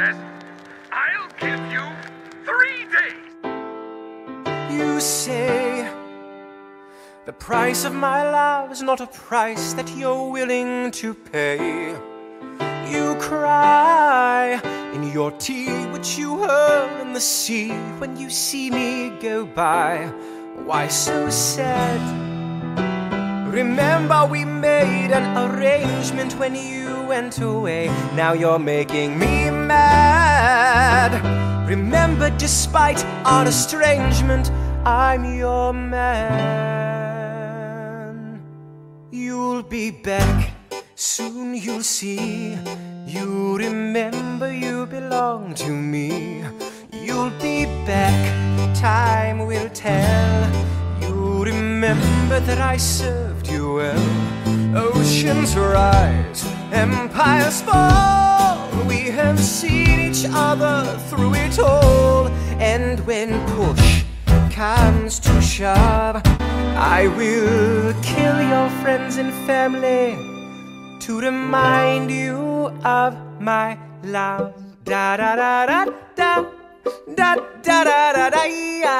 I'll give you three days. You say the price of my love is not a price that you're willing to pay. You cry in your tea, which you hurl in the sea when you see me go by. Why so sad? Remember, we made an arrangement when you went away. Now you're making me mad. Remember, despite our estrangement, I'm your man. You'll be back, soon you'll see. You remember you belong to me. You'll be back, time will tell. Remember that I served you well. Oceans rise, empires fall. We have seen each other through it all. And when push comes to shove, I will kill your friends and family to remind you of my love. Da da da da da. Da da da da da